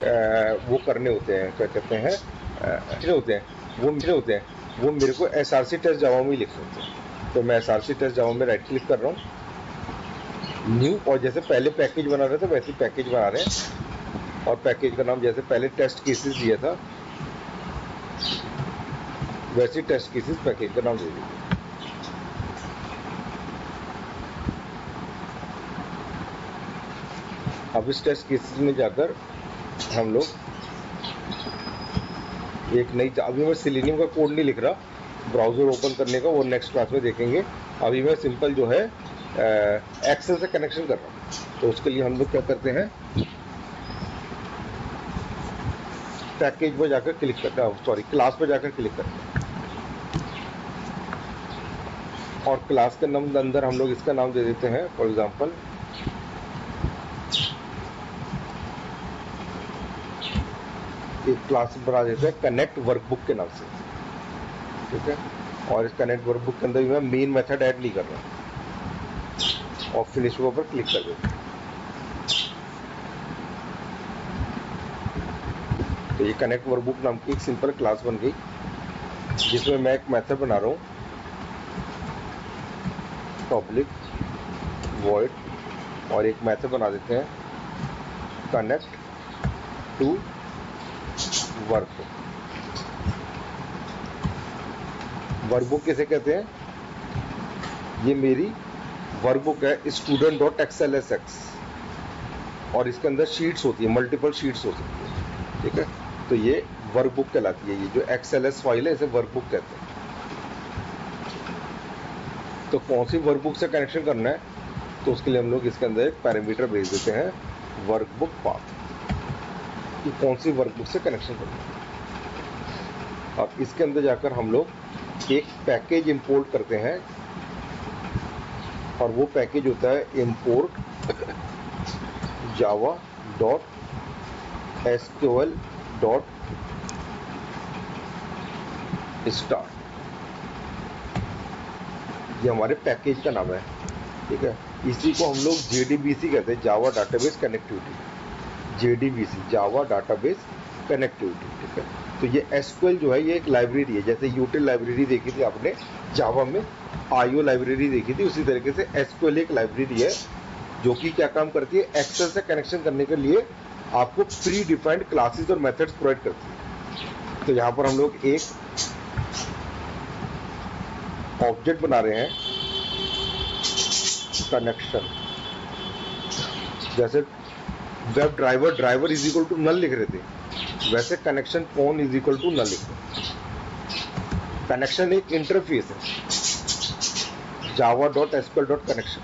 वो करने होते हैं, क्या कहते हैं मिश्रे होते हैं, वो मिश्रे होते हैं, वो मेरे को S R C test Java में ही लिख सकते हैं। तो मैं S R C test Java में राइट क्लिक कर रहा हूँ। न्यू और जैसे पहले पैकेज बना रहे थे, वैसे पैकेज बना रहे हैं। और पैकेज का नाम जैसे पहले टेस्ट केसेस दिया था, वैसे टेस्ट केसेस पैकेज का नाम दे दीजिए अब इस टेस्ट केसेस में जाकर हम लोग। एक नई अभी मैं सिलीनियम का कोड नहीं लिख रहा। ब्राउज़र ओपन करने का वो नेक्स्ट क्लास में देखेंगे। अभी मैं सिंपल जो है एक्सेल से कनेक्शन कर रहा हूँ। तो उसके लिए हम लोग क्या करते हैं? पैकेज पर जाकर क्लिक करते हैं। सॉरी क्लास पर जाकर क्लिक करते हैं। और क्लास के नाम अंदर हम लोग इसका नाम दे देते हैं। फॉर एग्जांपल एक क्लास बना देते हैं कनेक्ट वर्कबुक के नाम से। ठीक है? और इस कनेक्ट वर्कबुक के अंदर भी मैं मेन मेथड ऐड नहीं कर रहा और फिनिश वो पर क्लिक कर देते तो ये कनेक्ट वर्कबुक नाम की एक सिंपल क्लास बन गई, जिसमें मैं एक मेथड बना रहा हूँ। पब्लिक वॉइड और एक मेथड बना देते हैं। कनेक्ट टू वर्क वर्कबुक किसे कहते हैं? ये मेरी वर्कबुक है student dot X L S X और इसके अंदर शीट्स होती है मल्टीपल शीट्स हो सकती है, ठीक है? तो ये वर्कबुक कहलाती है, ये जो एक्स एल एस फ़ाइल है, इसे वर्कबुक कहते हैं। तो कौन सी वर्कबुक से कनेक्शन करना है? तो उसके लिए हम लोग इसके अंदर एक पैरामीटर भेज देते हैं वर्कबुक पाथ कि कौन सी वर्कबुक से कनेक्शन करना है। अब इसके अंदर जाकर हम लोग एक पैकेज इंपोर्ट करते हैं और वो पैकेज होता है import Java dot S Q L dot star ये हमारे पैकेज का नाम है, ठीक है? इसी को हम लोग जेडीबीसी कहते हैं Java database connectivity JDBC Java database connectivity ठीक है? तो ये एसक्यूएल जो है, ये एक लाइब्रेरी है, जैसे यूटिल लाइब्रेरी देखी थी आपने, जावा में, आईओ लाइब्रेरी देखी थी, उसी तरीके से एसक्यूएल एक लाइब्रेरी है, जो कि क्या काम करती है, एक्सेल से कनेक्शन करने के लिए आपको प्री डिफाइंड क्लासेस और मेथड्स प्रोवाइड करती है। तो यहाँ पर हम लोग एक ऑब्जेक्ट बना रहे हैं कनेक्शन जैसे web driver driver is equal to null लिख रहे थे, वैसे connection phone is equal to null लिख रहे कनेक्शन एक इंटरफेस है। Java dot SQL dot connection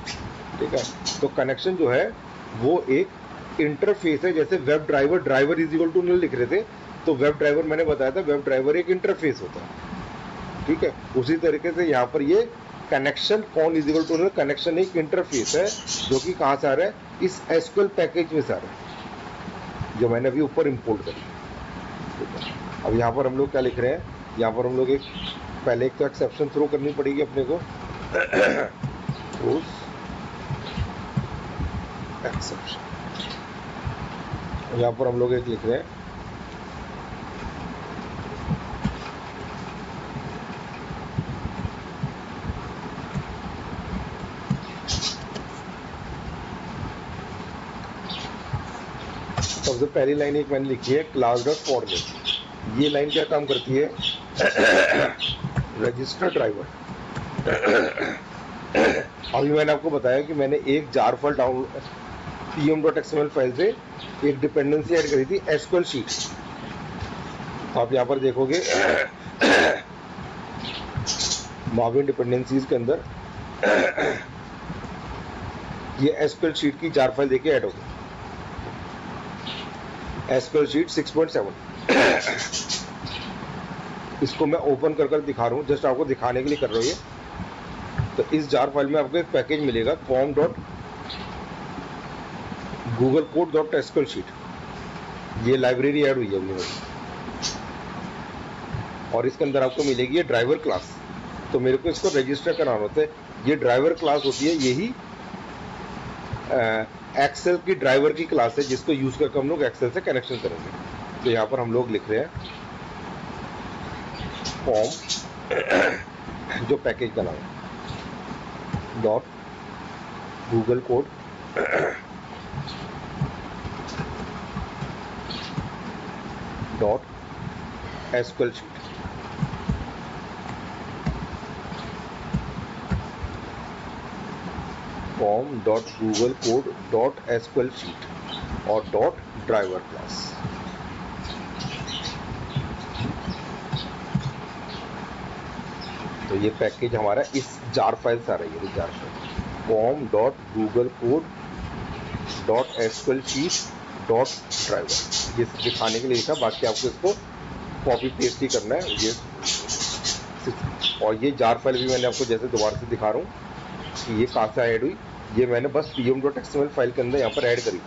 ठीक है? तो कनेक्शन जो है, वो एक इंटरफेस है, जैसे web driver driver is equal to null लिख रहे थे तो वेब ड्राइवर मैंने बताया था वेब ड्राइवर एक इंटरफेस होता है। ठीक है? उसी तरीके से यहाँ पर ये connection con is equal to connection एक इंटरफेस है, जो कि कहाँ से आ रहा है? इस एसक्यूएल पैकेज में से आ रहा है, जो मैंने अभी ऊपर इंपोर्ट करी। अब यहाँ पर हम लोग क्या लिख रहे हैं? यहाँ पर हम लोग एक, पहले एक तो एक्सेप्शन थ्रो करनी पड़ेगी अपने को। एक्सेप्शन यहाँ पर हम लोग एक लिख रहे हैं। सबसे पहली लाइन एक मैंने लिखी है, क्लास डॉट फॉर्मेट ये लाइन क्या काम करती है? Register driver. अभी मैंने आपको बताया कि मैंने एक jar file down P M dot XML file से एक डिपेंडेंसी ऐड करी थी एसक्यूएल शीट आप यहाँ पर देखोगे माविन डिपेंडेंसीज के अंदर ये एसक्यूएल शीट की जार फ़ाइल देखिए ऐड होगी एसक्यूएल शीट 6.7 इसको मैं ओपन कर कर दिखा रहा हूँ जस्ट आपको दिखाने के लिए कर रहा हूँ ये। तो इस जार फ़ाइल में आपको एक पैकेज मिलेगा com dot Google code dot SQL sheet ये लाइब्रेरी ऐड हुई है अपनी और इसके अंदर आपको मिलेगी ये ड्राइवर क्लास तो मेरे को इसको रजिस्टर कराना होता है। ये ड्राइवर क्लास होती है, यही एक्सेल की ड्राइवर की क्लास है जिसको यूज़ करके हम लोग एक्सेल से कनेक्शन करेंगे। तो यहाँ पर हम लोग लिख रहे हैं फॉर्म जो पैकेज का नाम dot Google code dot SQL sheet form dot Google code dot SQL sheet और डॉट ड्राइवर क्लास तो ये पैकेज हमारा इस जार फ़ाइल से आ रही है jar file form dot Google code dot SQL sheet dot driver ये दिखाने के लिए लिखा बाकी आपको इसको कॉपी पेस्ट ही करना है। ये और ये जार फ़ाइल भी मैंने आपको जैसे दोबारा से दिखा रहा हूँ कि ये कहाँ से ऐड हुई? ये मैंने बस P M dot XML file के अंदर यहाँ पर ऐड करी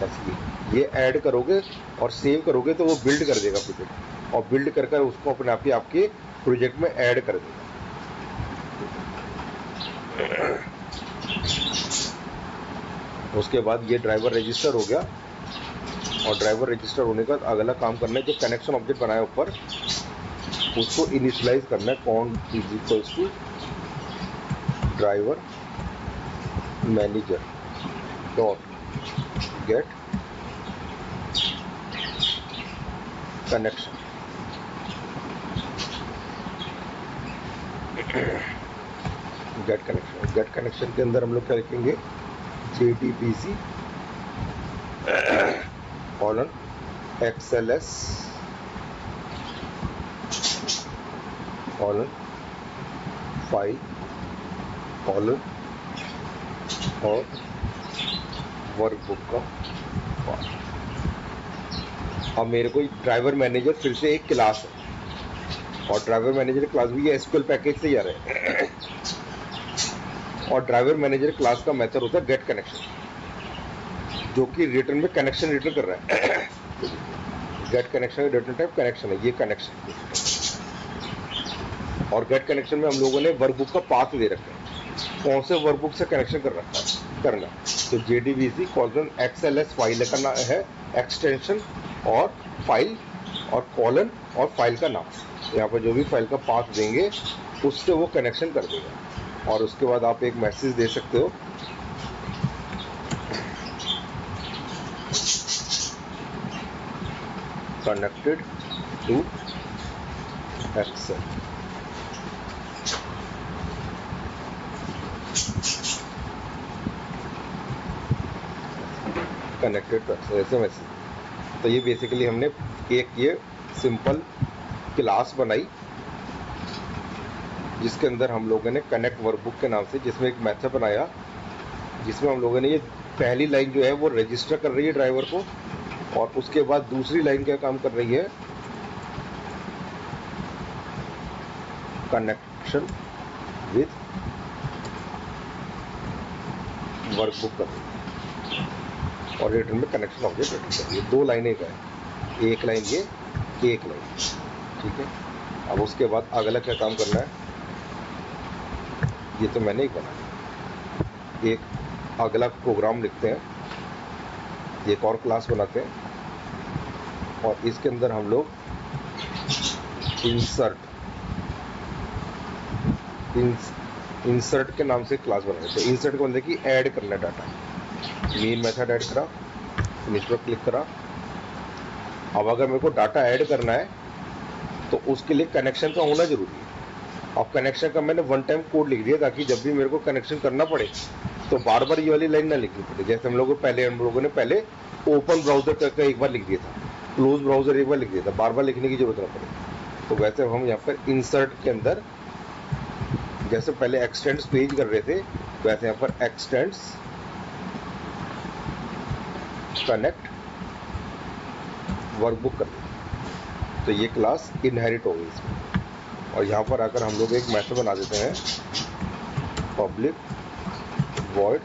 बस ये। ये ऐड करोगे और सेव करोगे तो वो बिल्ड कर देगा प्रोजेक्ट और बिल्ड कर कर उसको अपने आप ही आपके प्रोजेक्ट में ऐड कर देगा। उसके बाद ये ड्राइवर रजिस्टर हो गया। और ड्राइवर रजिस्टर होने का अगला काम करना है, जो कनेक्शन ऑब्जेक्ट बनाया ऊपर, उसको इनिशियलाइज करना है। Con is equals to driver manager dot get connection get connection get connection के अंदर हम लोग क्या लिखेंगे? J D B C colon X L S colon file colon और वर्कबुक का पार्ट अब मेरे को ड्राइवर मैनेजर फिर से एक क्लास है। और ड्राइवर मैनेजर क्लास भी एसक्यूएल पैकेज से ही आ रहे हैं। और ड्राइवर मैनेजर क्लास का मेथड होता है गेट कनेक्शन जो कि रिटर्न में कनेक्शन रिटर्न कर रहा है। Get connection return type connection है, ये कनेक्शन और गेट कनेक्शन में हम लोगों ने वर्कबुक का पाथ दे रखा है। कौन से वर्कबुक से कनेक्शन कर रखा है? करना। तो J D B C colon X L S file का नाम है एक्सटेंशन और फ़ाइल और कॉलन और फ़ाइल का नाम। यहाँ पर जो भी फ़ाइल का पाथ देंगे, उससे वो कनेक्शन कर देगा। और उसके बाद आप एक मैसेज दे सकते हो। Connected to Excel connected Excel ऐसे मैसेज तो ये बेसिकली हमने एक ये सिंपल क्लास बनाई, जिसके अंदर हम लोगों ने कनेक्ट वर्कबुक के नाम से, जिसमें एक मेथड बनाया, जिसमें हम लोगों ने ये पहली लाइन जो है वो रजिस्टर कर रही है ड्राइवर को, और उसके बाद दूसरी लाइन क्या काम कर रही है कनेक्शन विथ वर्कबुक है और रिटर्न में कनेक्शन ऑब्जेक्ट रिटर्न है। दो लाइनें का है। एक लाइन ये, एक लाइन, ठीक है? अब उसके बाद अगला क्या काम करना है? ये तो मैंने ही बनाया एक, अगला प्रोग्राम लिखते हैं। एक और क्लास बनाते हैं। और इसके अंदर हम लोग इंसर्ट इंसर्ट के नाम से क्लास बनाते हैं। इंसर्ट को मतलब कि ऐड करना डाटा मेन मेथड ऐड करा फिनिश पर क्लिक करा। अब अगर मेरे को डाटा ऐड करना है तो उसके लिए कनेक्शन का होना ज़रूरी है। अब कनेक्शन का मैंने वन टाइम कोड लिख दिया ताकि जब भी मेरे को कनेक्शन करना पड़े तो बार बार ये वाली लाइन ना लिखनी पड़े। जैसे हम लोगों पहले, हम लोगों ने पहले ओपन ब्राउज़र करके एक बार लिख दिया था। क्लोज ब्राउज़र एक बार लिख दिया था। बार बार लिखने की ज़रूरत ना पड़े। तो वैसे हम यहाँ पर इंसर्ट के अंदर, जैसे पहले एक्सटेंड्स पेज कर रहे थे, वैसे यहाँ पर एक्सटेंड्स कनेक्ट वर्कबुक कर। तो ये क्लास इनहेरिट हो गई इसमें। और यहाँ पर आकर हम लोग एक मेथड बना देते हैं public void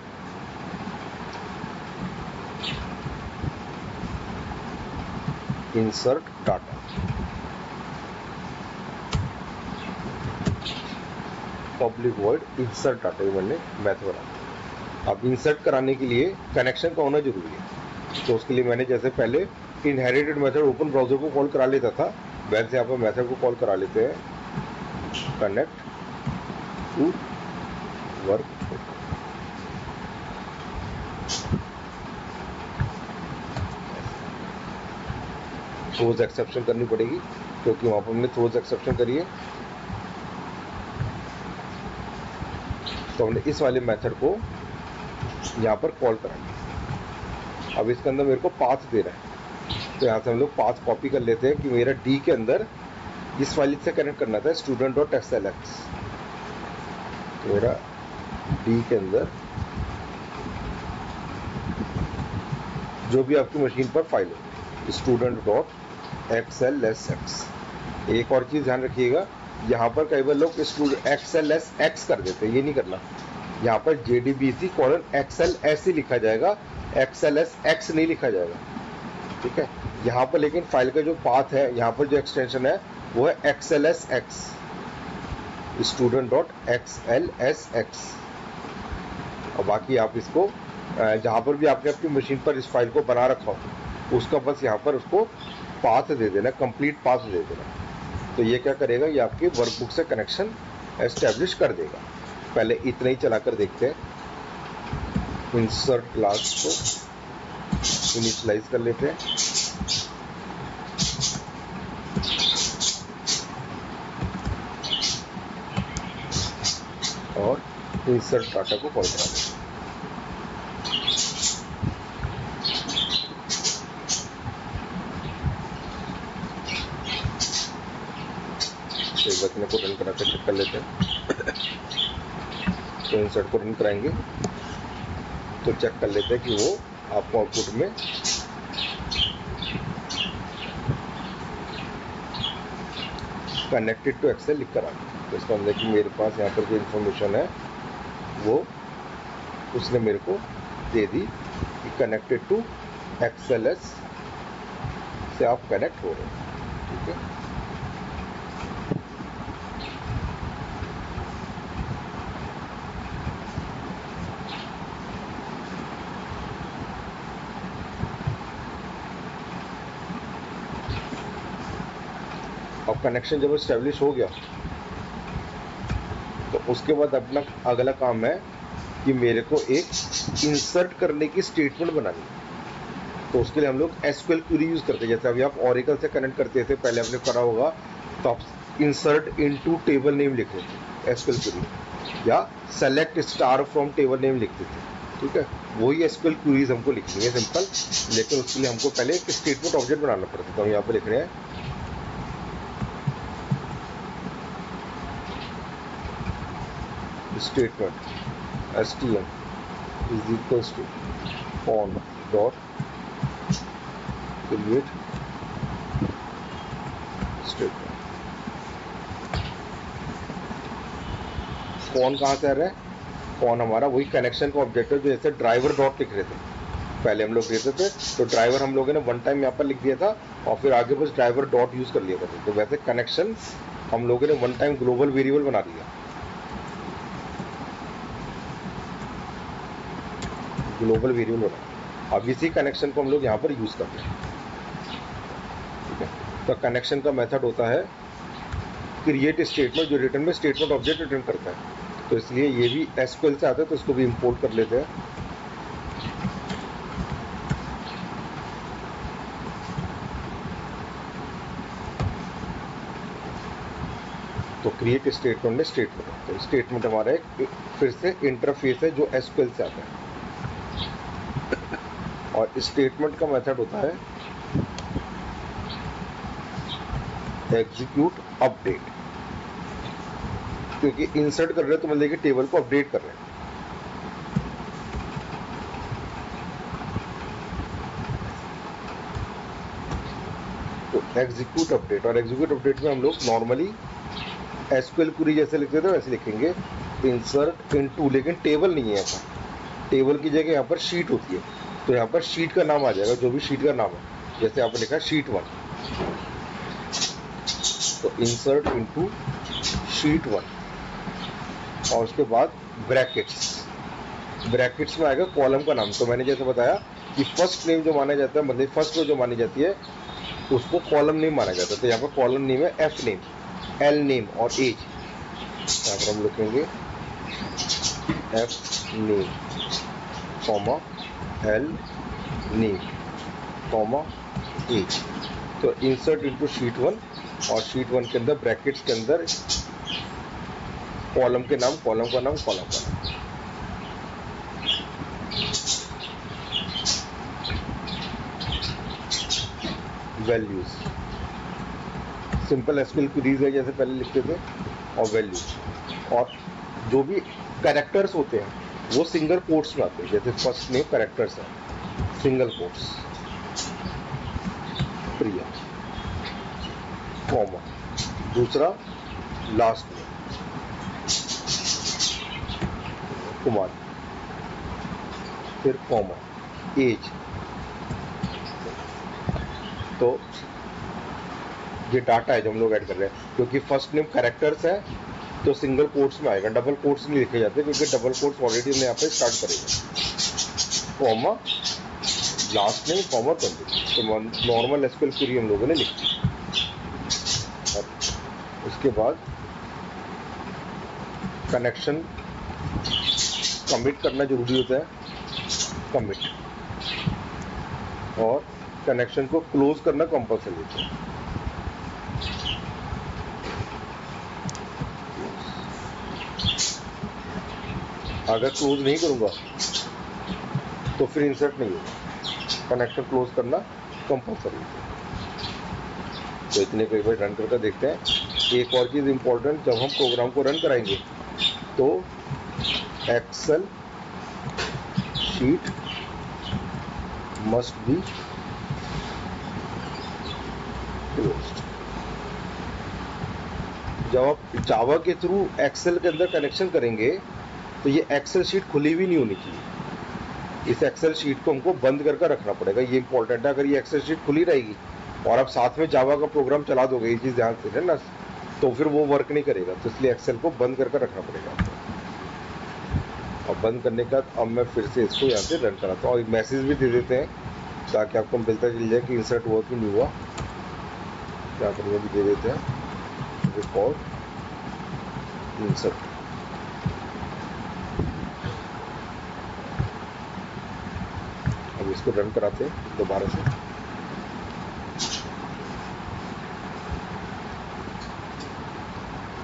insert data public word insert data ये मैंने मैथड बना अब इंसर्ट कराने के लिए कनेक्शन का होना ज़रूरी है। तो उसके लिए मैंने जैसे पहले इनहेरिटेड मेथड ओपन ब्राउज़र को कॉल करा लेता था। वैसे यहाँ पर मेथड को कॉल करा लेते हैं। Connect to work throws exception करनी पड़ेगी, क्योंकि वहाँ पर हमने थ्रोज एक्सेप्शन करी है। तो हमने इस वाले मेथड को यहाँ पर कॉल करा। अब इसके अंदर मेरे को दे रहा है। तो यहाँ से हम लोग पाथ कॉपी कर लेते हैं कि मेरा डी के अंदर इस फ़ाइल से कनेक्ट करना था student dot X L X मेरा डी के अंदर जो भी आपकी मशीन पर फ़ाइल हो student dot X L S X एक और चीज़ ध्यान रखिएगा, यहाँ पर कई बार लोग एक्स एल एस एक्स कर देते हैं, ये नहीं करना। यहाँ पर J D B C colon X L S ही लिखा जाएगा एक्सएल एस एक्स नहीं लिखा जाएगा। ठीक है? यहाँ पर लेकिन फ़ाइल का जो पाथ है, यहाँ पर जो एक्सटेंशन है, वो है X L S X student dot X L S X और बाकी आप इसको जहाँ पर भी आपने अपनी मशीन पर इस फ़ाइल को बना रखा हो, उसका बस यहाँ पर उसको पाथ दे देना कंप्लीट पाथ दे देना। तो ये क्या करेगा? ये आपकी वर्कबुक से कनेक्शन एस्टेब्लिश कर देगा। पहले इतना ही चलाकर देखते हैं। इंसर्ट क्लास को इनिशलाइज कर लेते हैं। और इंसर्ट डाटा को कॉल करा एक बार को रन करा कर चेक कर लेते हैं। तो इंसर्ट को रन कराएँगे। तो चेक कर लेते हैं कि वो आपको आउटपुट में कनेक्टेड टू एक्सेल लिख कर आ तो इसका मतलब कि मेरे पास यहाँ पर जो इन्फॉर्मेशन है, वो उसने मेरे को दे दी कि कनेक्टेड टू एक्सेल से आप कनेक्ट हो रहे हैं। ठीक है? कनेक्शन जब स्टेब्लिश हो गया तो उसके बाद अपना अगला काम है कि मेरे को एक इंसर्ट करने की स्टेटमेंट बनानी तो उसके लिए हम लोग एसक्यूएल क्वेरी यूज़ करते हैं। जैसे अभी आप ऑरिकल से कनेक्ट करते थे, पहले आपने करा होगा तो आप इंसर्ट इनटू टेबल नेम लिखते थे एसक्यूएल क्वेरी या select star from table name लिखते थे ठीक है? वही एसक्यूएल क्वेरीज हमको लिखनी है सिंपल लेकिन उसके लिए हमको पहले एक स्टेटमेंट ऑब्जेक्ट बनाना पड़ता था हम यहाँ पर लिख रहे हैं statement stm is equals to on dot create statement कौन कहाँ से आ रहा है? कौन हमारा? वही कनेक्शन का ऑब्जेक्ट है जो जैसे ड्राइवर डॉट लिख रहे थे। पहले हम लोग लेते थे तो ड्राइवर हम लोगों ने वन टाइम यहाँ पर लिख दिया था, और फिर आगे बस ड्राइवर डॉट यूज़ कर लिया था। तो वैसे कनेक्शन हम लोगों ने वन टाइम ग्लोबल वेरिएबल बना दिया। ग्लोबल वेरिएबल बना अब इसी कनेक्शन को हम लोग यहाँ पर यूज़ करते हैं। ठीक है? तो कनेक्शन का मेथड होता है क्रिएट स्टेटमेंट जो रिटर्न में स्टेटमेंट ऑब्जेक्ट रिटर्न करता है। तो इसलिए ये भी एसक्यूएल से आता है तो इसको भी इंपोर्ट कर लेते हैं। तो क्रिएट स्टेटमेंट में स्टेटमेंट तो स्टेटमेंट हमारा एक फिर से इंटरफेस है जो एसक्यूएल से आता है। और स्टेटमेंट का मेथड होता है एग्जीक्यूट अपडेट क्योंकि इंसर्ट कर रहे हैं तो मतलब टेबल को अपडेट कर रहे हैं। तो एग्जीक्यूट अपडेट और एग्जीक्यूट अपडेट में हम लोग नॉर्मली एसक्यूएल पूरी जैसे लिखते थे वैसे लिखेंगे। इंसर्ट इनटू लेकिन टेबल नहीं है पर टेबल की जगह यहाँ पर शीट होती है। तो यहाँ पर शीट का नाम आ जाएगा, जो भी शीट का नाम है। जैसे आपने लिखा शीट वन तो इंसर्ट इनटू शीट वन और उसके बाद ब्रैकेट्स ब्रैकेट्स में आएगा कॉलम का नाम। तो मैंने जैसे बताया कि फ़र्स्ट नेम जो माना जाता है मतलब फ़र्स्ट जो मानी जाती है, उसको कॉलम नेम माना जाता है। तो यहाँ पर कॉलम नेम है एफ़ नेम एल नेम और एज यहाँ पर हम लिखेंगे F name comma L name comma age तो इंसर्ट इनटू शीट वन और शीट वन के अंदर ब्रैकेट्स के अंदर कॉलम के नाम कॉलम का नाम कॉलम का नाम. वैल्यूज़ सिंपल एसक्यूएल क्वेरीज है जैसे पहले लिखते थे, और वैल्यूज़ और जो भी कैरेक्टर्स होते हैं वो सिंगल कोट्स में आते हैं, जैसे फ़र्स्ट नेम करेक्टर्स है सिंगल कोट्स प्रिया कॉमा दूसरा लास्ट में कुमार। फिर कॉमा एज तो ये डाटा है जो हम लोग ऐड कर रहे हैं, क्योंकि फ़र्स्ट नेम करेक्टर्स है तो सिंगल कोट्स में आएगा डबल कोट्स नहीं लिखे जाते क्योंकि डबल कोट्स ऑलरेडी हमने यहाँ पे स्टार्ट करेंगे comma last name comma twenty तो नॉर्मल एसक्यूएल क्वेरी हम लोगों ने लिखी उसके बाद कनेक्शन कमिट करना ज़रूरी होता है। कमिट और कनेक्शन को क्लोज करना कंपल्सरी होता है। अगर क्लोज नहीं करूँगा तो फिर इंसर्ट नहीं होगा। कनेक्शन क्लोज करना कंपल्सरी तो इतने कई बार रन करके देखते हैं। एक और चीज़ इंपॉर्टेंट जब हम प्रोग्राम को रन कराएँगे तो Excel sheet must be closed जब आप जावा के थ्रू एक्सेल के अंदर कनेक्शन करेंगे तो ये एक्सेल शीट खुली हुई नहीं होनी चाहिए। इस एक्सेल शीट को हमको बंद करके रखना पड़ेगा। ये इंपॉर्टेंट है, अगर ये एक्सेल शीट खुली रहेगी और आप साथ में जावा का प्रोग्राम चला दोगे, ये चीज़ ध्यान से है ना तो फिर वो वर्क नहीं करेगा। तो इसलिए एक्सेल को बंद करके रखना पड़ेगा। और बंद करने के बाद अब मैं फिर से इसको यहाँ से रन कराता हूँ। और एक मैसेज भी दे देते हैं, ताकि आपको मिलता चल जाए कि इंसर्ट हुआ कि नहीं हुआ। क्या करेंगे भी दे देते हैं। रिकॉर्ड इंसर्ट इसको रन कराते हैं दोबारा से।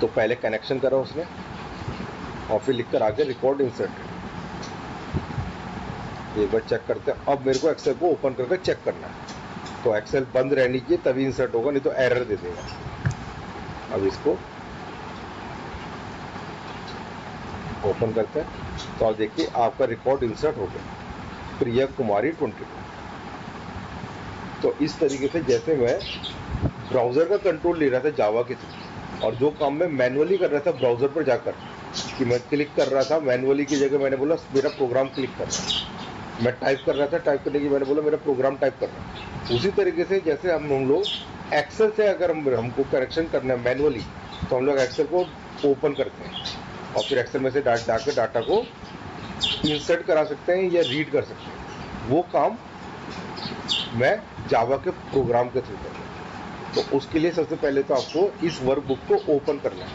तो पहले कनेक्शन करा उसने और फिर लिख कर आगे रिकॉर्ड इंसर्ट एक बार चेक करते हैं। अब मेरे को एक्सेल को ओपन करके चेक करना है। तो एक्सेल बंद रहनी चाहिए तभी इंसर्ट होगा, नहीं तो एरर दे देगा। अब इसको ओपन करते हैं। तो आप देखिए, आपका रिकॉर्ड इंसर्ट हो गया। प्रिया कुमारी ट्वेंटी तो इस तरीके से जैसे मैं ब्राउज़र का कंट्रोल ले रहा था जावा के थ्रू, और जो काम मैं मैनुअली कर रहा था ब्राउज़र पर जाकर, कि मैं क्लिक कर रहा था मैनुअली की जगह मैंने बोला, मेरा प्रोग्राम क्लिक कर रहा मैं टाइप कर रहा था टाइप करने की मैंने बोला, मेरा प्रोग्राम टाइप कर रहा उसी तरीके से जैसे हम हम लोग एक्सेल से अगर हम, हमको करेक्शन करना है मैनुअली तो हम लोग एक्सेल को ओपन करते हैं। और फिर एक्सेल में से डाट जाकर डाटा को इंसर्ट करा सकते हैं या रीड कर सकते हैं। वो काम मैं जावा के प्रोग्राम के थ्रू कर तो उसके लिए सबसे पहले तो आपको इस वर्क बुक को ओपन करना है।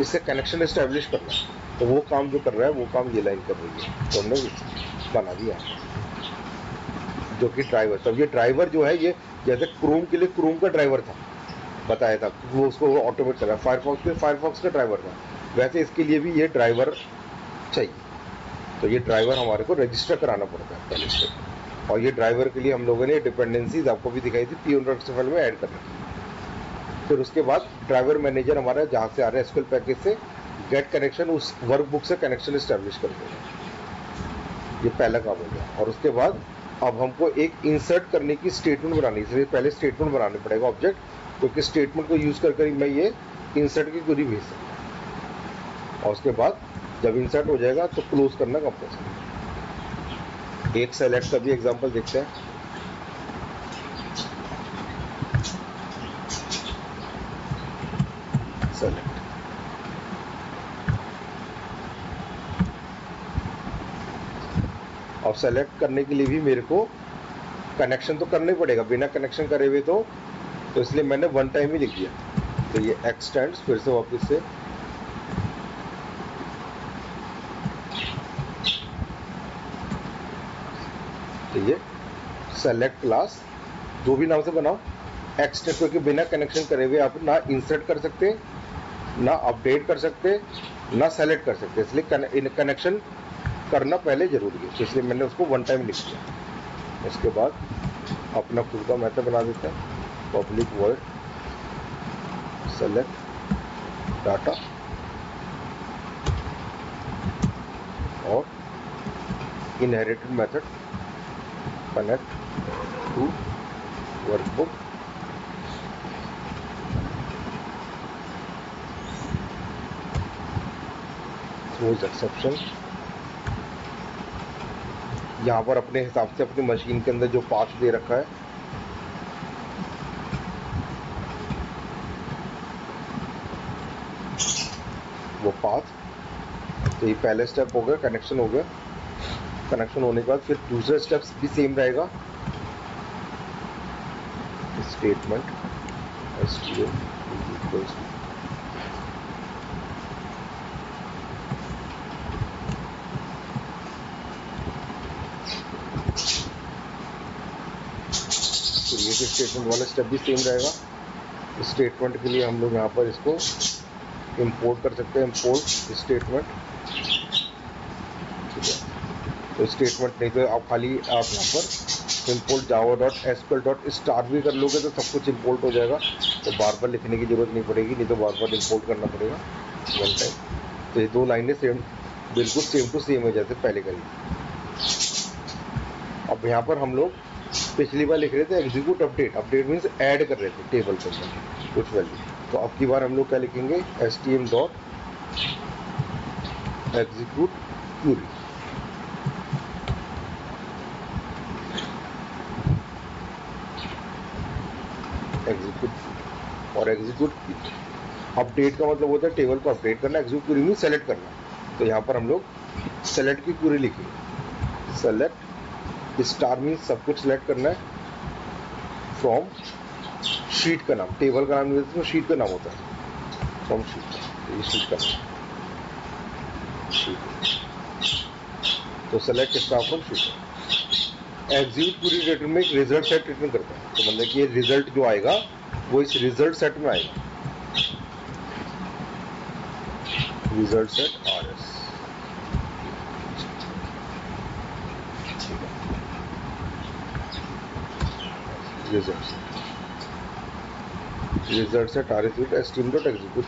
इससे कनेक्शन इस्टेब्लिश करना है। तो वो काम जो कर रहा है, वो काम ये लाइन कर रही है। तो हमने बना दिया जो कि ड्राइवर तब ये ड्राइवर जो है, ये जैसे क्रोम के लिए क्रोम का ड्राइवर था। बताया था, वो उसको ऑटोमेट कर रहा है। फायरफॉक्स के फायरफॉक्स का ड्राइवर था। वैसे इसके लिए भी ये ड्राइवर चाहिए। तो ये ड्राइवर हमारे को रजिस्टर कराना पड़ता है पहले से। और ये ड्राइवर के लिए हम लोगों ने डिपेंडेंसीज आपको भी दिखाई थी पी फ़ाइल में ऐड कर रखी फिर उसके बाद ड्राइवर मैनेजर हमारा जहाँ से आ रहा है एसक्यूएल पैकेज से गेट कनेक्शन उस वर्कबुक से कनेक्शन इस्टेब्लिश कर देगा ये पहला काम हो गया। और उसके बाद अब हमको एक इंसर्ट करने की स्टेटमेंट बनानी इसलिए पहले स्टेटमेंट बनाने पड़ेगा ऑब्जेक्ट क्योंकि स्टेटमेंट को यूज़ कर कर मैं ये इंसर्ट की क्वेरी भेज सकता और उसके बाद जब इंसर्ट हो जाएगा तो क्लोज करना कंपल्सरी एक सेलेक्ट का भी एग्जांपल देखते हैं। सेलेक्ट और सेलेक्ट करने के लिए भी मेरे को कनेक्शन तो करना ही पड़ेगा। बिना कनेक्शन करे हुए तो तो इसलिए मैंने वन टाइम ही लिख दिया। तो ये एक्सटेंड फिर से वापस से तो ये सेलेक्ट क्लास जो भी नाम से बनाओ एक्सटेंड क्योंकि बिना कनेक्शन करे हुए आप ना इंसर्ट कर सकते, ना अपडेट कर सकते, ना सेलेक्ट कर सकते। इसलिए कनेक्शन करना पहले ज़रूरी है। तो इसलिए मैंने उसको वन टाइम लिख दिया। उसके बाद अपना खुद का मेथड बना देते हैं। पब्लिक वर्ड सेलेक्ट डाटा और inherited method connect to workbook throws exception यहाँ पर अपने हिसाब से अपनी मशीन के अंदर जो पाथ दे रखा है। वो पाथ तो ये पहले स्टेप हो गया कनेक्शन हो गया। कनेक्शन होने के बाद फिर दूसरे स्टेप्स भी सेम रहेगा। स्टेटमेंट एस टी इक्वल्स ये स्टेटमेंट वाला स्टेप भी सेम रहेगा। स्टेटमेंट के लिए हम लोग यहाँ पर इसको इंपोर्ट कर सकते हैं इंपोर्ट स्टेटमेंट ठीक है। तो स्टेटमेंट नहीं तो आप खाली आप यहाँ पर import Java dot SQL dot star भी कर लोगे तो सब कुछ इम्पोर्ट हो जाएगा। तो बार बार लिखने की ज़रूरत नहीं पड़ेगी, नहीं तो बार बार इम्पोर्ट करना पड़ेगा। वन टाइम तो ये दो लाइनें सेम बिल्कुल सेम टू सेम है जैसे पहले करी अब यहाँ पर हम लोग पिछली बार लिख रहे थे execute update update means add कर रहे थे टेबल के अंदर कुछ वैल्यू तो अब की बार हम लोग क्या लिखेंगे? S T M dot execute query execute और एग्जीक्यूट अपडेट का मतलब होता है टेबल को अपडेट करना एग्जीक्यूट क्यूरी मीन सेलेक्ट करना। तो यहाँ पर हम लोग सेलेक्ट की क्यूरी लिखेंगे। सेलेक्ट स्टार मीन सब कुछ सिलेक्ट करना है फ्रॉम शीट का नाम। टेबल का नाम नहीं शीट का नाम होता है। फ्रॉम शीट ये शीट का नाम तो select star from sheet execute पूरी रिटर्न में एक रिज़ल्ट सेट रिटर्न करता है। तो मतलब कि ये रिज़ल्ट जो आएगा, वो इस रिज़ल्ट सेट में आएगा। Result set R S result result से टारगेट एस्टीम डॉट एग्जीक्यूट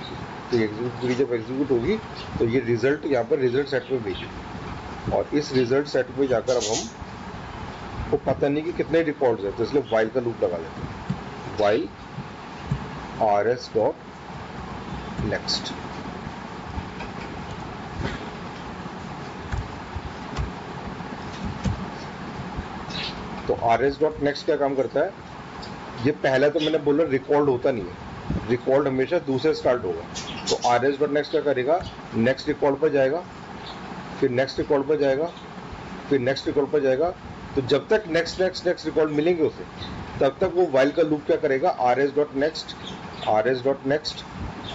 तो एग्जीक्यूट पूरी जब एग्जीक्यूट होगी तो ये रिज़ल्ट यहाँ पर रिज़ल्ट सेट में भेजेगी। और इस रिज़ल्ट सेट में जाकर अब हम को पता नहीं कि कितने रिकॉर्ड्स है तो इसलिए वाइल का लूप लगा लेते हैं। While R S dot next तो आर एस डॉट नेक्स्ट क्या काम करता है? ये पहला तो मैंने बोला रिकॉर्ड होता नहीं है। रिकॉर्ड हमेशा दूसरे स्टार्ट होगा। तो आर एस डॉट नेक्स्ट क्या करेगा? नेक्स्ट रिकॉर्ड पर जाएगा, फिर नेक्स्ट रिकॉर्ड पर जाएगा, फिर नेक्स्ट रिकॉर्ड पर जाएगा तो जब तक नेक्स्ट नेक्स्ट नेक्स्ट रिकॉर्ड मिलेंगे उसे, तब तक वो वाइल का लूप क्या करेगा? R S dot next R S dot next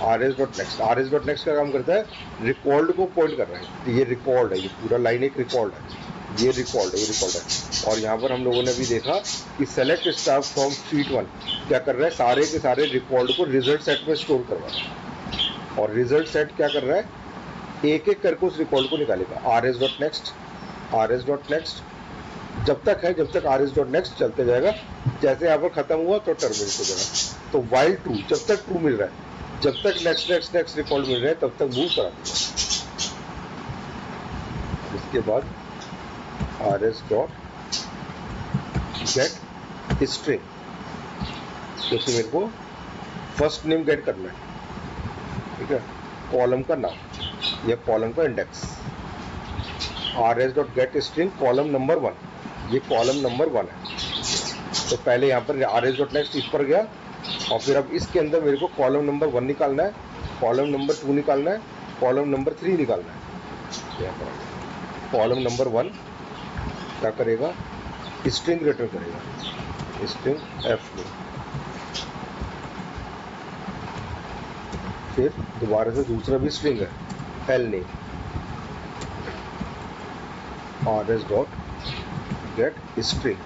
R S dot next R S dot next का काम करता है रिकॉर्ड को पॉइंट कर रहा है। तो ये रिकॉर्ड है, ये पूरा लाइन एक रिकॉर्ड है। ये रिकॉर्ड है, ये रिकॉर्ड है। और यहाँ पर हम लोगों ने भी देखा कि select staff from sheet one क्या कर रहा है? सारे के सारे रिकॉर्ड को रिज़ल्ट सेट में स्टोर करवा रहा है। और रिज़ल्ट सेट क्या कर रहा है? एक एक करके उस रिकॉर्ड को निकालेगा। R S dot next R S dot next जब तक है, जब तक आर एस डॉट नेक्स्ट चलते जाएगा, जैसे यहाँ पर खत्म हुआ तो टर्मिनेट हो जाएगा। तो वाइल ट्रू जब तक ट्रू मिल रहा है, जब तक नेक्स्ट नेक्स्ट नेक्स्ट रिकॉर्ड मिल रहे हैं, तब तक मूव करा इसके बाद rs dot get history क्योंकि मेरे को फ़र्स्ट नेम गेट करना है। ठीक है? कॉलम का नाम, या कॉलम का index R S dot get string column number one ये कॉलम नंबर वन है। तो पहले यहाँ पर आर एस डॉट नेक्स्ट इस पर गया और फिर अब इसके अंदर मेरे को कॉलम नंबर वन निकालना है कॉलम नंबर टू निकालना है कॉलम नंबर थ्री निकालना है। यहाँ पर कॉलम नंबर वन क्या करेगा? स्ट्रिंग रिटर्न करेगा। स्ट्रिंग एफ़ में फिर दोबारा से दूसरा भी स्ट्रिंग है L name R S dot get string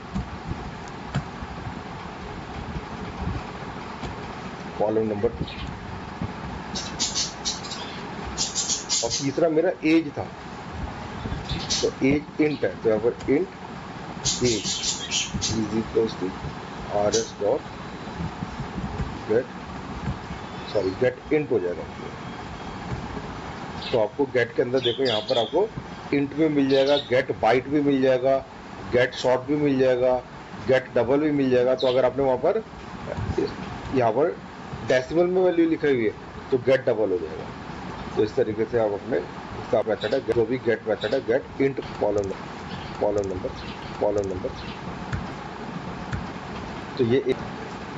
column number और तीसरा मेरा एज था। तो एज इंट है। तो यहाँ पर int age is equals to R S dot get sorry get int हो जाएगा। तो आपको गेट के अंदर देखो, यहाँ पर आपको इंट भी मिल जाएगा गेट बाइट भी मिल जाएगा। गेट शॉर्ट भी मिल जाएगा गेट डबल भी मिल जाएगा तो अगर आपने वहाँ पर, यहाँ पर डेसिमल में वैल्यू लिखी हुई है तो गेट डबल हो जाएगा। तो इस तरीके से आप अपने इसका मेथड है, जो भी गेट मेथड है get int column column number column number तो ये एक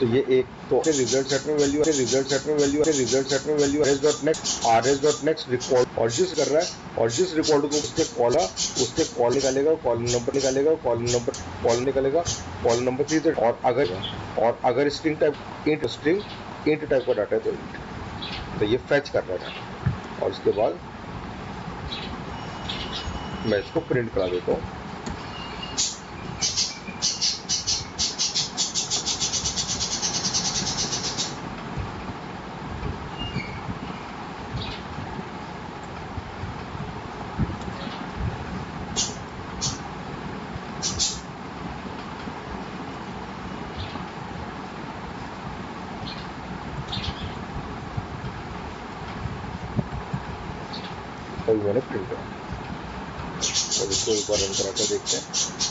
तो ये एक तो रिज़ल्ट सेट में वैल्यू है रिज़ल्ट सेट में वैल्यू है रिज़ल्ट सेट में value S dot next R S dot next record और जिस कर रहा है, और जिस रिकॉर्ड को उसके कॉला उसके कॉल निकालेगा कॉल नंबर निकालेगा कॉल नंबर कॉल निकालेगा कॉल नंबर थ्री और अगर और अगर string type int string int type का डाटा है तो इंट तो ये फैच कर रहा है और उसके बाद, मैं इसको प्रिंट करा देता हूँ अभी मैंने प्रिंट करा और इसको एक बार रन करा कर देखते हैं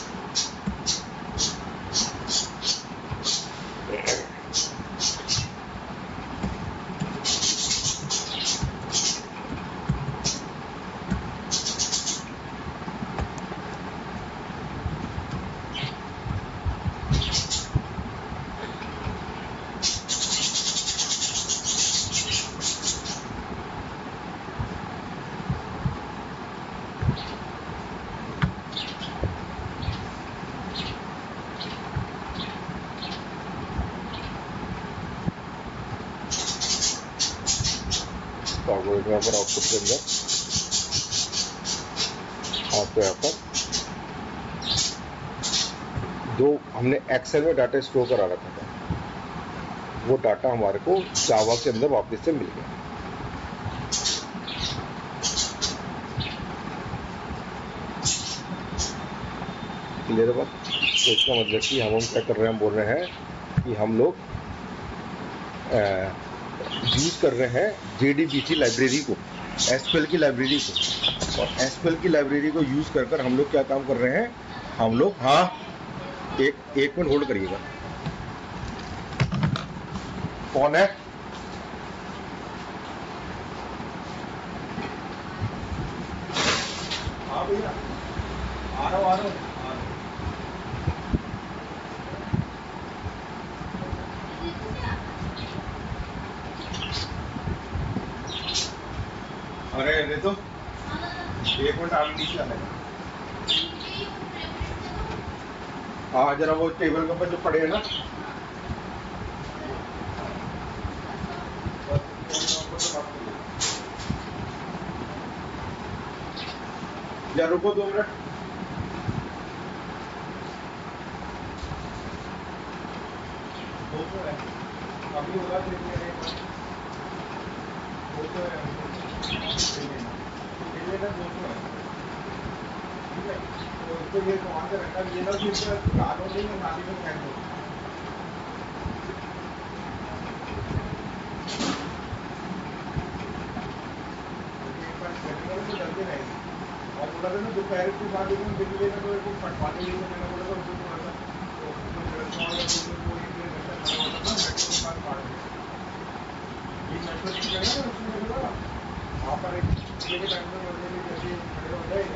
फॉरवर्ड के अंदर आपको यहाँ पर दो, हमने एक्सेल में डाटा स्टोर करा रखा था। वो डाटा हमारे को जावा के अंदर वापस से मिल गया। क्लियर बात? तो इसका मतलब कि हम हम क्या कर रहे हैं? हम बोल रहे हैं कि हम लोग यूज़ कर रहे हैं जेडीबीसी लाइब्रेरी को। एसपीएल की लाइब्रेरी को। और एसक्यूएल की लाइब्रेरी को यूज़ कर कर हम लोग क्या काम कर रहे हैं? हम लोग हाँ एक एक मिनट होल्ड करिएगा। कौन है? हाँ आ रहा आ रहा हूँ आ रहा हूँ। अरे अरे तो एक मिनट आगे नीचे आ जाएगा हाँ। जरा वो टेबल के ऊपर जो पड़े हैं ना। जरा रुको दो मिनट।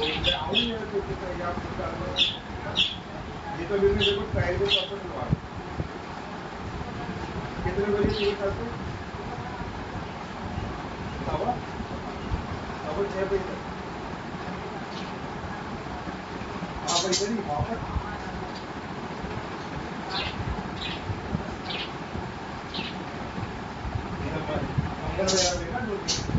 ये तो आऊँ तो कुछ या आप कुछ चालू करो ये तो अभी मैं देखो ट्रायल के तौर पर चलवा रहा हूँ कितने बजे चाहिए कल सवा सवा छः बजे तक आप इधर ही। वापस मंगल बाज़ार में ना दो तीन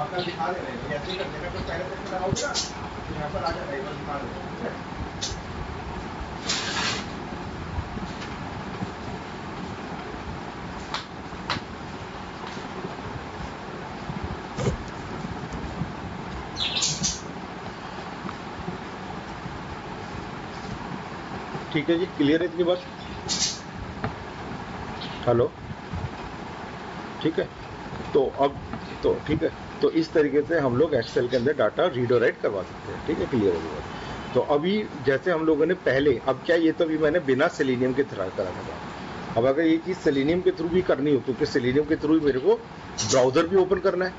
आपका दिखा दे रहे हैं ऐसे ही कर देना तो पहले तक लगाओगे ना तो यहाँ पर आ जाता है दिखा दे ठीक है ठीक है जी क्लियर है इतनी बात हेलो ठीक है? तो अब तो ठीक है तो इस तरीके से हम लोग एक्सेल के अंदर डाटा रीड और राइट करवा सकते हैं, ठीक है? क्लियर है बात। तो अभी जैसे हम लोगों ने पहले, अब क्या ये तो अभी मैंने बिना सेलिनियम के थ्रा करा था अब अगर ये चीज़ सेलिनियम के थ्रू भी करनी हो क्योंकि सेलिनियम के थ्रू मेरे को ब्राउज़र भी ओपन करना है?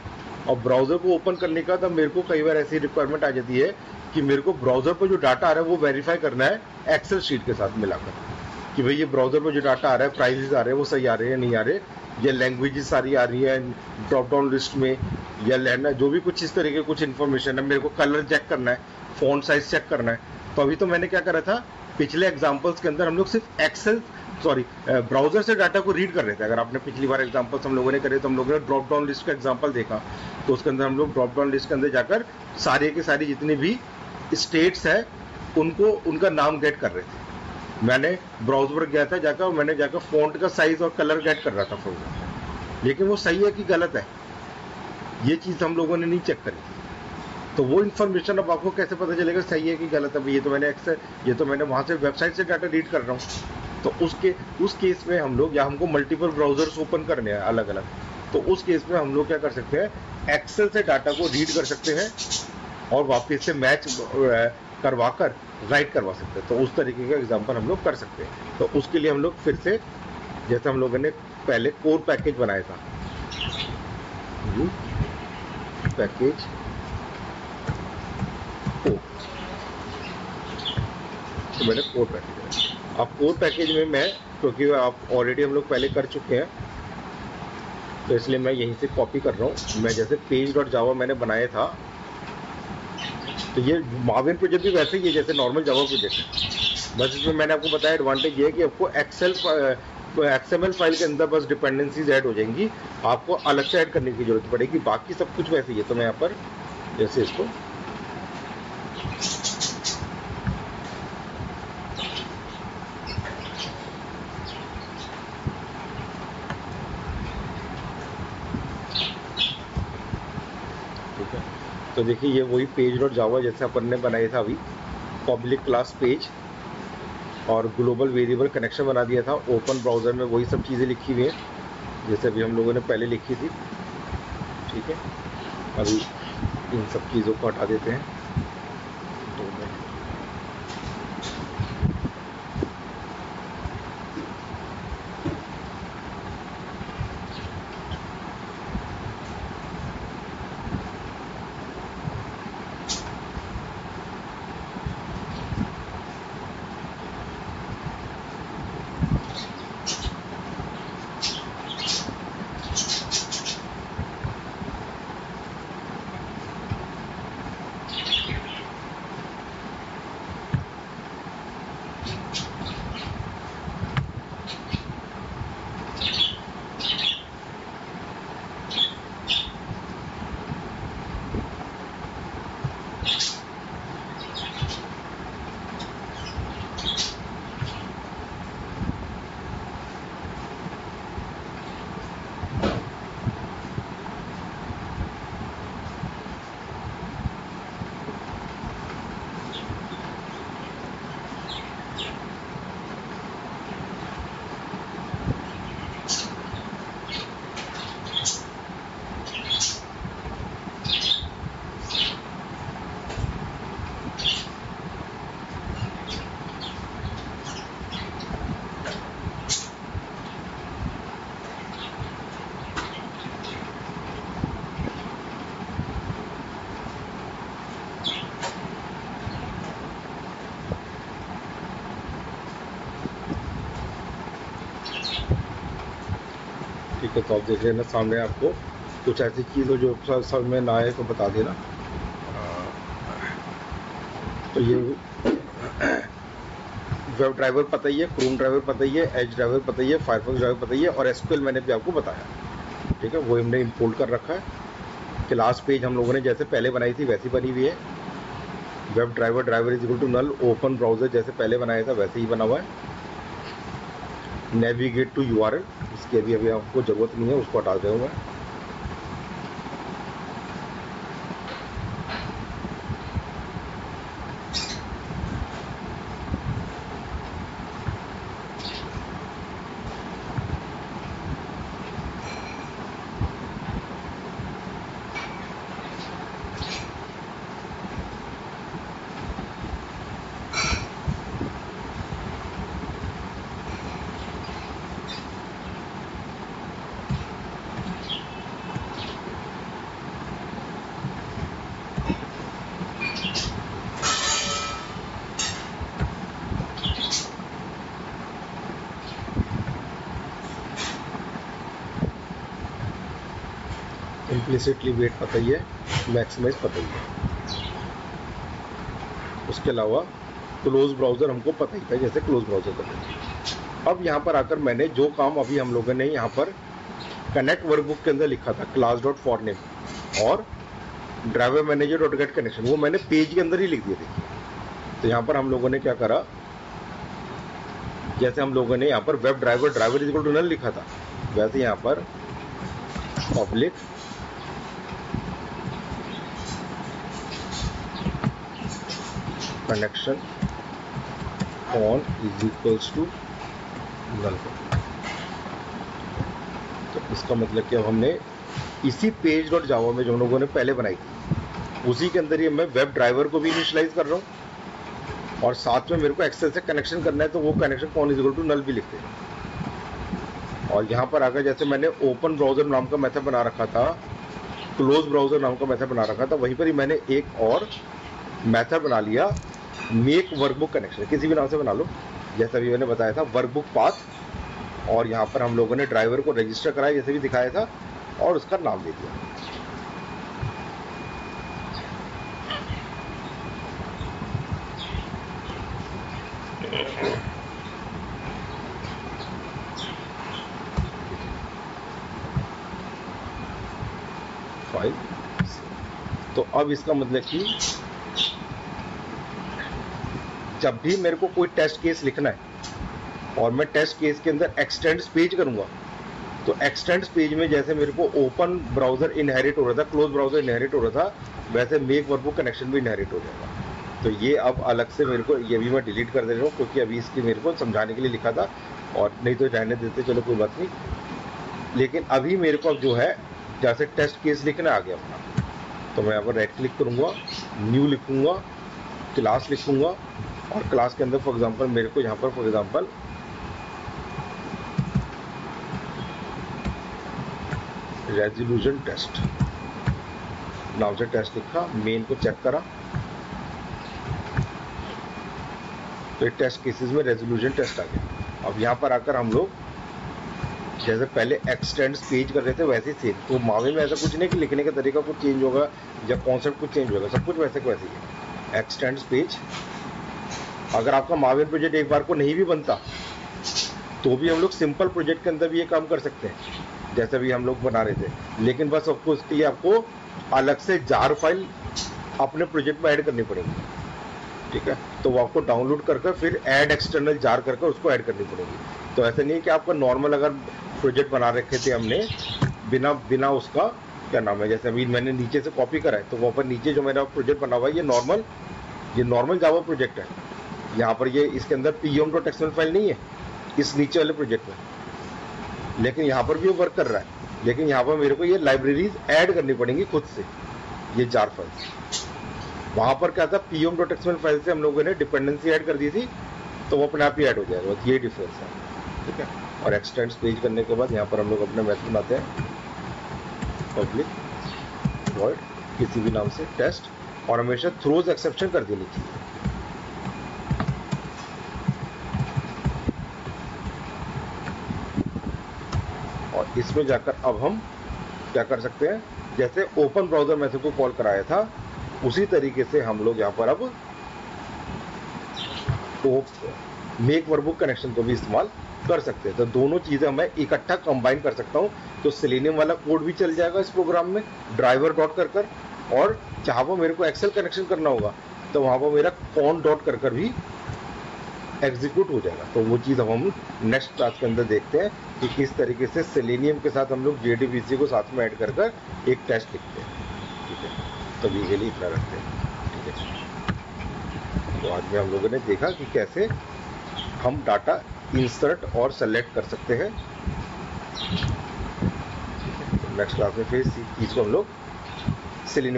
और ब्राउज़र को ओपन करने का तब मेरे को कई बार ऐसी रिक्वायरमेंट आ जाती है कि मेरे को ब्राउज़र पर जो डाटा आ रहा है, वो वेरीफाई करना है एक्सेल शीट के साथ मिलाकर। कि भाई ये ब्राउज़र पर जो डाटा आ रहा है प्राइजेस आ रहे हैं, वो सही आ रहे हैं नहीं आ रहे या लैंग्वेजेस सारी आ रही है ड्रॉप डाउन लिस्ट में, या लेना जो भी कुछ इस तरह के कुछ इन्फॉर्मेशन है, मेरे को कलर चेक करना है फ़ोन साइज़ चेक करना है। तो अभी तो मैंने क्या करा था, पिछले एग्जाम्पल्स के अंदर हम लोग सिर्फ़ एक्सेल सॉरी ब्राउज़र से डाटा को रीड कर रहे थे। अगर आपने पिछली बार एग्जाम्पल्स हम लोगों ने करे तो हम लोगों ने ड्रॉप डाउन लिस्ट का एग्ज़ाम्पल देखा। तो उसके अंदर हम लोग ड्रॉप डाउन लिस्ट के अंदर जाकर सारे के सारी जितने भी स्टेट्स है, उनको, उनका नाम गेट कर रहे थे। मैंने ब्राउज़र पर गया था, जाकर मैंने जाकर फॉन्ट का साइज़ और कलर गेट कर रहा था फ़ोन लेकिन वो सही है कि गलत है? ये चीज़ हम लोगों ने नहीं चेक करी तो वो इन्फॉर्मेशन अब आपको कैसे पता चलेगा सही है कि गलत है? ये तो मैंने एक्सेल ये तो मैंने वहाँ से वेबसाइट से डाटा रीड कर रहा हूँ। तो उसके, उस केस में हम लोग, या हमको मल्टीपल ब्राउजर्स ओपन करने हैं अलग अलग तो उस केस में हम लोग क्या कर सकते हैं? एक्सेल से डाटा को रीड कर सकते हैं। और वापस से मैच करवा कर राइट करवा सकते हैं। तो उस तरीके का एग्ज़ाम्पल हम लोग कर सकते हैं। तो उसके लिए हम लोग फिर से, जैसे हम लोगों ने पहले कोर पैकेज बनाया था। पैकेज तो मैंने कोर पैकेज अब कोर पैकेज में मैं, क्योंकि तो आप ऑलरेडी हम लोग पहले कर चुके हैं तो इसलिए मैं यहीं से कॉपी कर रहा हूँ। मैं जैसे पेज डॉट जावा मैंने बनाया था तो ये माविन प्रोजेक्ट भी वैसे ही है, जैसे नॉर्मल जावा प्रोजेक्ट है बस इसमें मैंने आपको बताया एडवांटेज ये है कि आपको एक्सेल एक्सएमएल फ़ाइल के अंदर बस डिपेंडेंसीज ऐड हो जाएँगी। आपको अलग से ऐड करने की ज़रूरत पड़ेगी, बाकी सब कुछ वैसे ही है। तो मैं यहाँ पर जैसे इसको ठीक है तो देखिए, ये वही पेज डॉट जावा जैसे अपन ने बनाया था अभी। पब्लिक क्लास पेज और ग्लोबल वेरिएबल कनेक्शन बना दिया था। ओपन ब्राउज़र में वही सब चीज़ें लिखी हुई हैं, जैसे अभी हम लोगों ने पहले लिखी थी। ठीक है? अभी इन सब चीज़ों को हटा देते हैं। तो आप देख लेना सामने आपको। कुछ ऐसी चीज़ हो जो स- समझ में ना आए तो बता देना। तो ये वेब ड्राइवर पता ही है, क्रोम ड्राइवर पता ही है एज ड्राइवर पता ही है, फायरफॉक्स ड्राइवर पता ही है, और एसक्यूएल मैंने भी आपको बताया। ठीक है, वो हमने इंपोर्ट कर रखा है। क्लास पेज हम लोगों ने जैसे पहले बनाई थी, वैसी बनी हुई है। Web driver driver is equal to null open browser जैसे पहले बनाया था, वैसे ही बना हुआ है। नेविगेट टू यूआरएल इसकी अभी अभी आपको ज़रूरत नहीं है उसको हटा दे इम्प्लिसिटली वेट पता ही है मैक्सिमाइज पता ही है। उसके अलावा क्लोज ब्राउज़र हमको पता ही था, जैसे क्लोज ब्राउज़र थे। अब यहाँ पर आकर मैंने जो काम अभी हम लोगों ने यहाँ पर कनेक्ट वर्कबुक के अंदर लिखा था क्लास डॉट फॉर नेम और driver manager dot get connection वो मैंने पेज के अंदर ही लिख दिए थे। तो यहाँ पर हम लोगों ने क्या करा, जैसे हम लोगों ने यहाँ पर web driver driver is to null लिखा था, वैसे यहाँ पर public connection on is equals to null तो इसका मतलब कि अब हमने इसी पेज डॉट जावा में जो हम लोगों ने पहले बनाई थी, उसी के अंदर ही मैं वेब ड्राइवर को भी इनिशलाइज कर रहा हूँ और साथ में मेरे को एक्सेल से कनेक्शन करना है तो वो connection con is equal to नल भी लिखते हैं। और यहाँ पर आकर जैसे मैंने ओपन ब्राउज़र नाम का मेथड बना रखा था क्लोज ब्राउज़र नाम का मेथड बना रखा था, वहीं पर ही मैंने एक और मेथड बना लिया मेक वर्कबुक कनेक्शन किसी भी नाम से बना लो। जैसा भी मैंने बताया था वर्कबुक पाथ और यहाँ पर हम लोगों ने ड्राइवर को रजिस्टर कराया, जैसे भी दिखाया था, और उसका नाम दे दिया। तो अब इसका मतलब कि जब भी मेरे को कोई टेस्ट केस लिखना है, और मैं टेस्ट केस के अंदर एक्सटेंड पेज करूँगा तो एक्सटेंड पेज में जैसे मेरे को ओपन ब्राउज़र इनहेरिट हो रहा था क्लोज ब्राउज़र इनहेरिट हो रहा था, वैसे मेक वर्कबुक कनेक्शन भी इनहेरिट हो जाएगा। तो ये अब अलग से मेरे को, ये भी मैं डिलीट कर दे रहा हूँ, क्योंकि अभी इसकी मेरे को समझाने के लिए लिखा था, और नहीं तो रहने देते, चलो कोई बात नहीं। लेकिन अभी मेरे को अब जो है, जैसे टेस्ट केस लिखना आ गया अपना। तो मैं यहाँ पर राइट क्लिक करूँगा न्यू लिखूँगा क्लास लिखूँगा और क्लास के अंदर फॉर एग्जांपल मेरे को यहाँ पर फॉर एग्जांपल रेजोल्यूशन टेस्ट नाम से टेस्ट लिखा मेन को चेक करा। तो टेस्ट केसेस में रेजोल्यूशन टेस्ट आ गया। अब यहाँ पर आकर हम लोग, जैसे पहले एक्सटेंड पेज कर रहे थे, वैसे सेम तो मावे में ऐसा कुछ नहीं कि लिखने का तरीका कुछ चेंज होगा, या कॉन्सेप्ट कुछ चेंज होगा, सब कुछ वैसे वैसे ही एक्सटेंड पेज अगर आपका माविन प्रोजेक्ट एक बार को नहीं भी बनता तो भी हम लोग सिंपल प्रोजेक्ट के अंदर भी ये काम कर सकते हैं, जैसे भी हम लोग बना रहे थे। लेकिन बस आपको उसके लिए आपको अलग से जार फ़ाइल अपने प्रोजेक्ट में ऐड करनी पड़ेगी। ठीक है? तो वो आपको डाउनलोड करके फिर ऐड एक्सटर्नल जार करके उसको ऐड करनी पड़ेगी। तो ऐसा नहीं है कि आपका नॉर्मल अगर प्रोजेक्ट बना रखे थे हमने, बिना बिना उसका, क्या नाम है, जैसे अभी मैंने नीचे से कॉपी करा है तो वहाँ पर नीचे जो मेरा प्रोजेक्ट बना हुआ है, ये नॉर्मल ये नॉर्मल जावा प्रोजेक्ट है। यहाँ पर ये, इसके अंदर पी एम एक्सएल फ़ाइल नहीं है, इस नीचे वाले प्रोजेक्ट में। लेकिन यहाँ पर भी वो वर्क कर रहा है। लेकिन यहाँ पर मेरे को ये लाइब्रेरीज ऐड करनी पड़ेंगी खुद से, ये जार फाइल्स वहाँ पर क्या था पी एम एक्सएल फ़ाइल से हम लोगों ने डिपेंडेंसी ऐड कर दी थी तो वो अपने आप ही ऐड हो जाएगा। बस ये डिफरेंस है। ठीक है? और एक्सटेंड पेज करने के बाद यहाँ पर हम लोग अपने मैथड बनाते हैं। पब्लिक वॉइड किसी भी नाम से टेस्ट और हमेशा थ्रोज एक्सेप्शन कर देनी चाहिए। इसमें जाकर अब हम क्या कर सकते हैं? जैसे ओपन ब्राउज़र मेथड को कॉल कराया था, उसी तरीके से हम लोग यहाँ पर अब मेक वर्बुक कनेक्शन को भी इस्तेमाल कर सकते हैं। तो दोनों चीज़ें मैं इकट्ठा कंबाइन कर सकता हूँ तो सिलेनियम वाला कोड भी चल जाएगा इस प्रोग्राम में ड्राइवर डॉट कर कर, और जहाँ पर मेरे को एक्सेल कनेक्शन करना होगा तो वहाँ पर मेरा कॉन डॉट कर कर भी एग्जीक्यूट हो जाएगा। तो वो चीज़ हम नेक्स्ट क्लास के अंदर देखते हैं कि किस तरीके से सेलेनियम के साथ हम लोग जे को साथ में ऐड कर कर एक टेस्ट लिखते हैं। ठीक है? तो अभी के लिए इतना रखते हैं। ठीक है? तो आज में हम लोगों ने देखा कि कैसे हम डाटा इंसर्ट और सेलेक्ट कर सकते हैं। नेक्स्ट क्लास में फिर इस चीज़ को हम लोग